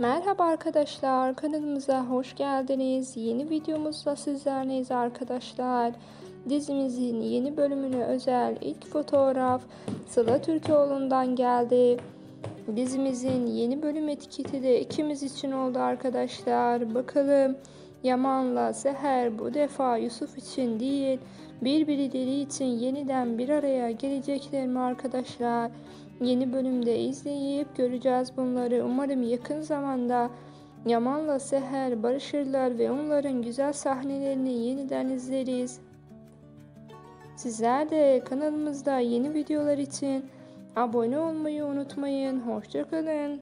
Merhaba arkadaşlar, kanalımıza hoş geldiniz. Yeni videomuzda sizlerleyiz arkadaşlar. Dizimizin yeni bölümüne özel ilk fotoğraf Sıla Türkoğlu'ndan geldi. Dizimizin yeni bölüm etiketi de ikimiz için oldu arkadaşlar. Bakalım Yaman'la Seher bu defa Yusuf için değil, birbirleri için yeniden bir araya gelecekler mi arkadaşlar? Yeni bölümde izleyip göreceğiz bunları. Umarım yakın zamanda Yaman'la Seher barışırlar ve onların güzel sahnelerini yeniden izleriz. Sizler de kanalımızda yeni videolar için abone olmayı unutmayın. Hoşçakalın.